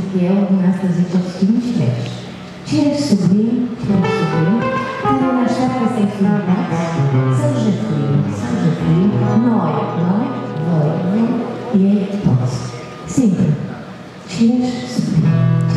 Sylwię Anastazjowskim śmierć. Ćwierć sobie, ćwierć sobie, wtedy na szafę seksualną, zażytkuj, zażytkuj, noj, no, no, no, no, jej post. Simple. Ćwierć sobie.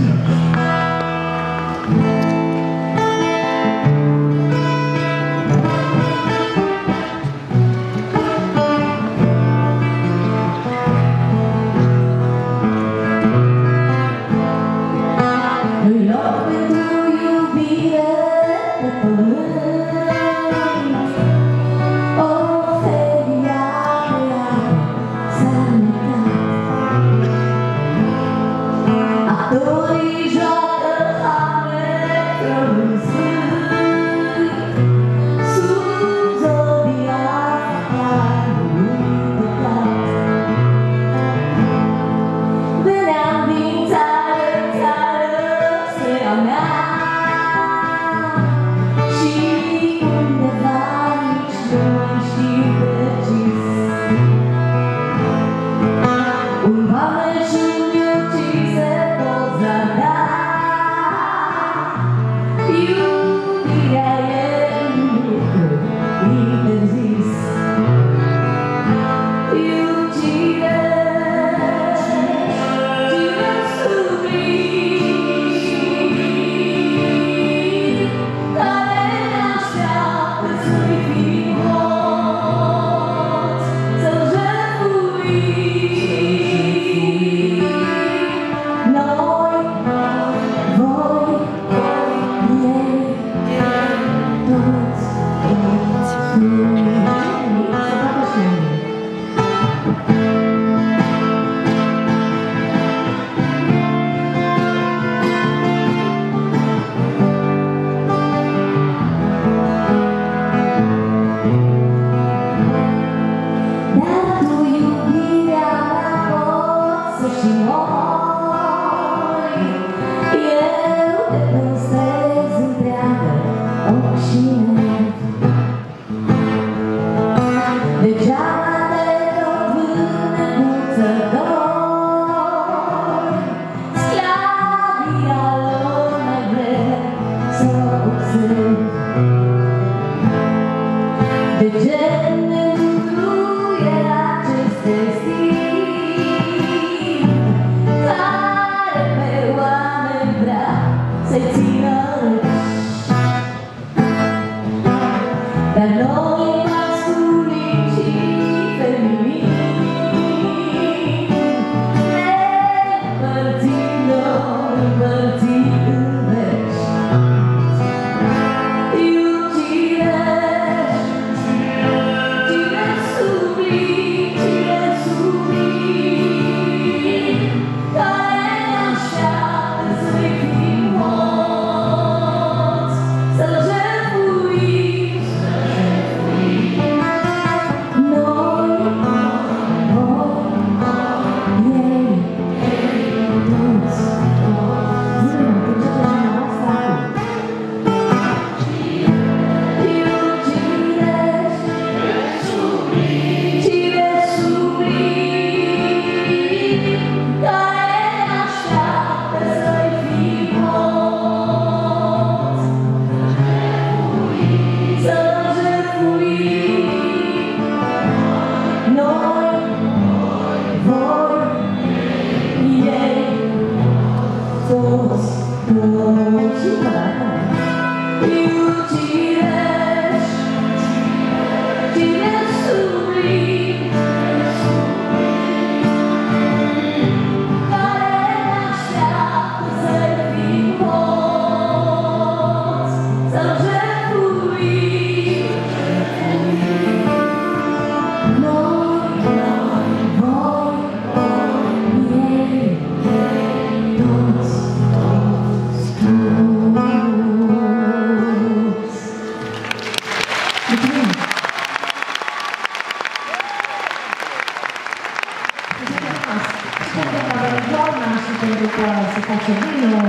pentru că se face vinul.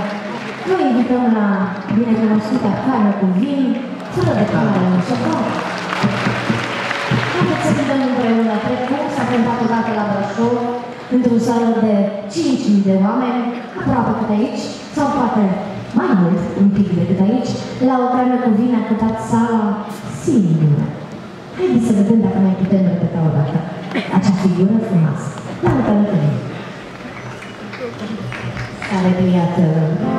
Vă invităm la binecunoscută hală cu vin, fără de care nu se poate. Haideți să vedem împreună trecut, s-a întâmplat odată la Brașov, într-o sală de 5.000 de oameni, aproape cât aici, sau poate mai mult, un pic decât aici, la o cană cu vin a cântat sala singură. Haideți să vedem dacă mai putem repeta o dată acea figură frumoasă. La o cană cu vin. Hallelujah.